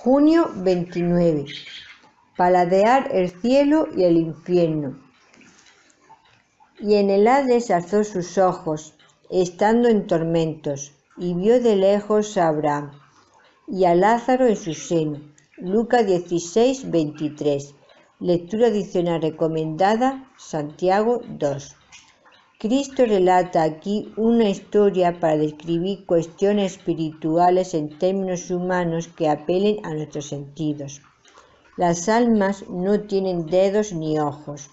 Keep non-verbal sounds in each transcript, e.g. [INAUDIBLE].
Junio 29. Paladear el cielo y el infierno. Y en el Hades alzó sus ojos, estando en tormentos, y vio de lejos a Abraham y a Lázaro en su seno. Lucas 16, 23. Lectura adicional recomendada, Santiago 2. Cristo relata aquí una historia para describir cuestiones espirituales en términos humanos que apelen a nuestros sentidos. Las almas no tienen dedos ni ojos,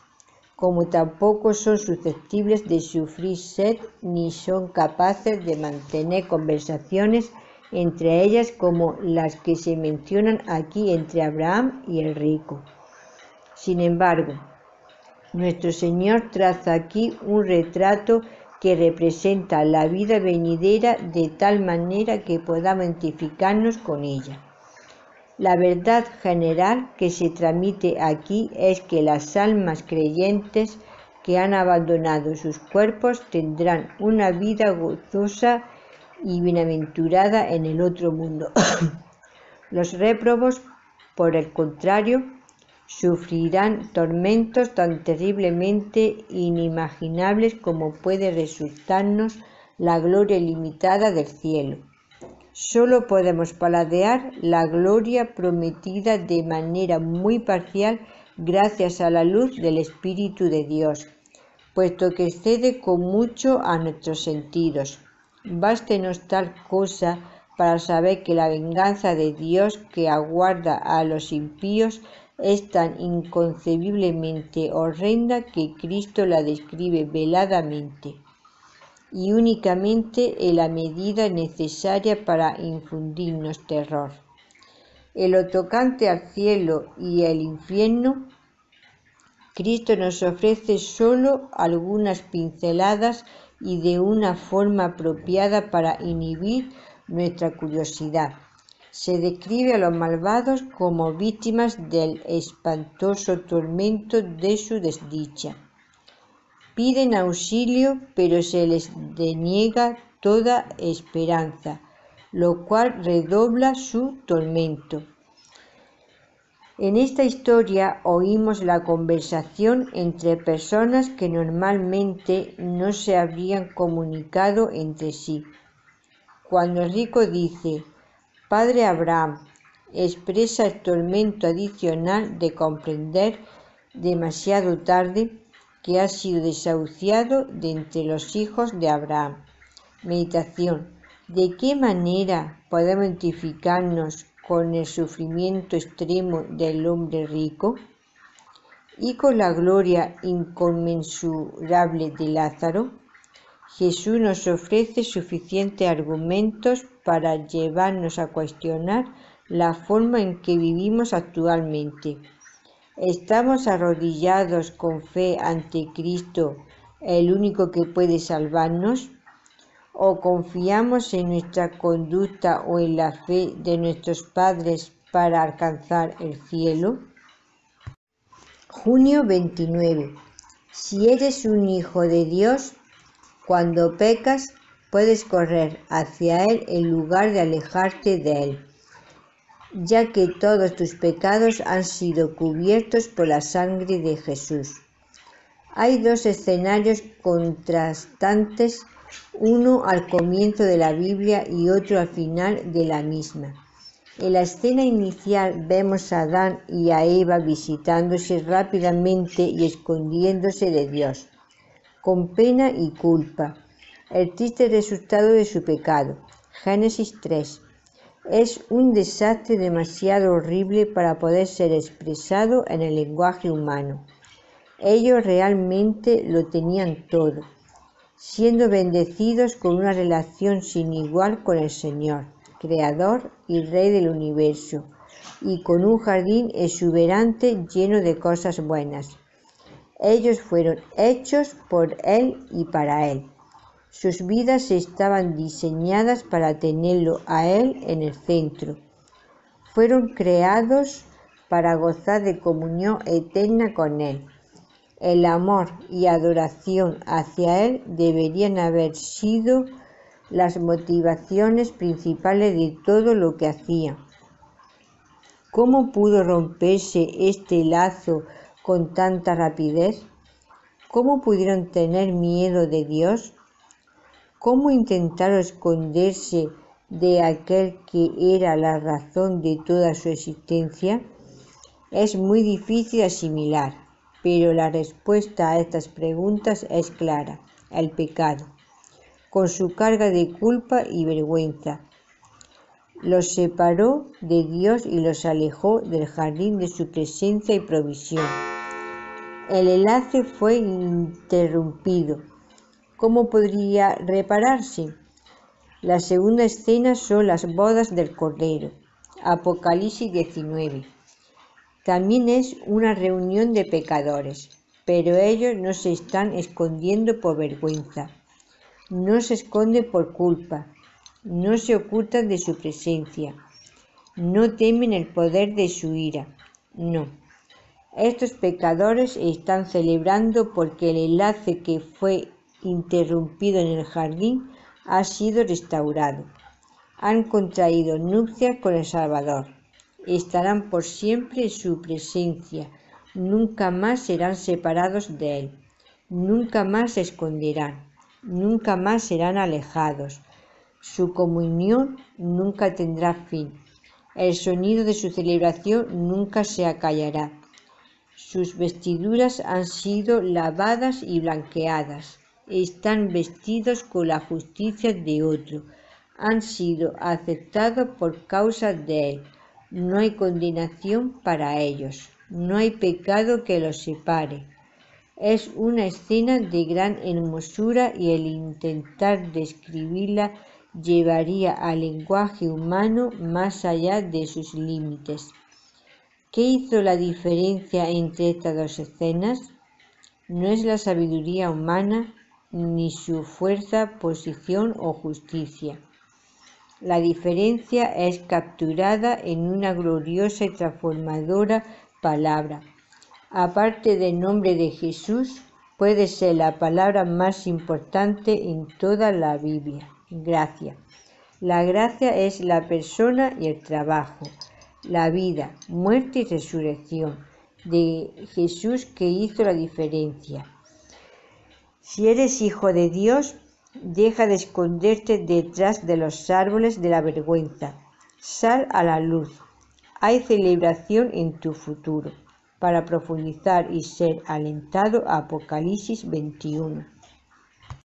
como tampoco son susceptibles de sufrir sed ni son capaces de mantener conversaciones entre ellas como las que se mencionan aquí entre Abraham y el rico. Sin embargo, nuestro Señor traza aquí un retrato que representa la vida venidera de tal manera que podamos identificarnos con ella. La verdad general que se transmite aquí es que las almas creyentes que han abandonado sus cuerpos tendrán una vida gozosa y bienaventurada en el otro mundo. [COUGHS] Los réprobos, por el contrario, sufrirán tormentos tan terriblemente inimaginables como puede resultarnos la gloria ilimitada del cielo. Solo podemos paladear la gloria prometida de manera muy parcial gracias a la luz del Espíritu de Dios, puesto que excede con mucho a nuestros sentidos. Bástenos tal cosa para saber que la venganza de Dios que aguarda a los impíos es tan inconcebiblemente horrenda que Cristo la describe veladamente y únicamente en la medida necesaria para infundirnos terror. En lo tocante al cielo y el infierno, Cristo nos ofrece solo algunas pinceladas y de una forma apropiada para inhibir nuestra curiosidad se describe a los malvados como víctimas del espantoso tormento de su desdicha. Piden auxilio, pero se les deniega toda esperanza, lo cual redobla su tormento. En esta historia oímos la conversación entre personas que normalmente no se habrían comunicado entre sí. Cuando el rico dice, Padre Abraham expresa el tormento adicional de comprender demasiado tarde que ha sido desahuciado de entre los hijos de Abraham. Meditación. ¿De qué manera podemos identificarnos con el sufrimiento extremo del hombre rico y con la gloria inconmensurable de Lázaro? Jesús nos ofrece suficientes argumentos para llevarnos a cuestionar la forma en que vivimos actualmente. ¿Estamos arrodillados con fe ante Cristo, el único que puede salvarnos? ¿O confiamos en nuestra conducta o en la fe de nuestros padres para alcanzar el cielo? Junio 29. Si eres un hijo de Dios, cuando pecas, puedes correr hacia Él en lugar de alejarte de Él, ya que todos tus pecados han sido cubiertos por la sangre de Jesús. Hay dos escenarios contrastantes, uno al comienzo de la Biblia y otro al final de la misma. En la escena inicial vemos a Adán y a Eva visitándose rápidamente y escondiéndose de Dios con pena y culpa, el triste resultado de su pecado. Génesis 3. Es un desastre demasiado horrible para poder ser expresado en el lenguaje humano. Ellos realmente lo tenían todo, siendo bendecidos con una relación sin igual con el Señor, Creador y Rey del universo, y con un jardín exuberante lleno de cosas buenas. Ellos fueron hechos por Él y para Él. Sus vidas estaban diseñadas para tenerlo a Él en el centro. Fueron creados para gozar de comunión eterna con Él. El amor y adoración hacia Él deberían haber sido las motivaciones principales de todo lo que hacían. ¿Cómo pudo romperse este lazo con tanta rapidez? ¿Cómo pudieron tener miedo de Dios? ¿Cómo intentaron esconderse de aquel que era la razón de toda su existencia? Es muy difícil asimilar, pero la respuesta a estas preguntas es clara, el pecado, con su carga de culpa y vergüenza. Los separó de Dios y los alejó del jardín de su presencia y provisión. El enlace fue interrumpido. ¿Cómo podría repararse? La segunda escena son las bodas del Cordero. Apocalipsis 19. También es una reunión de pecadores, pero ellos no se están escondiendo por vergüenza, no se esconden por culpa, no se ocultan de su presencia, no temen el poder de su ira, no. Estos pecadores están celebrando porque el enlace que fue interrumpido en el jardín ha sido restaurado. Han contraído nupcias con el Salvador. Estarán por siempre en su presencia. Nunca más serán separados de Él. Nunca más se esconderán. Nunca más serán alejados. Su comunión nunca tendrá fin. El sonido de su celebración nunca se acallará. Sus vestiduras han sido lavadas y blanqueadas están vestidos con la justicia de otro, han sido aceptados por causa de él. No hay condenación para ellos, no hay pecado que los separe. Es una escena de gran hermosura y el intentar describirla llevaría al lenguaje humano más allá de sus límites. ¿Qué hizo la diferencia entre estas dos escenas? No es la sabiduría humana ni su fuerza, posición o justicia. La diferencia es capturada en una gloriosa y transformadora palabra. Aparte del nombre de Jesús, puede ser la palabra más importante en toda la Biblia. Gracia. La gracia es la persona y el trabajo, la vida, muerte y resurrección de Jesús que hizo la diferencia. Si eres hijo de Dios, deja de esconderte detrás de los árboles de la vergüenza. Sal a la luz. Hay celebración en tu futuro. Para profundizar y ser alentado, Apocalipsis 21.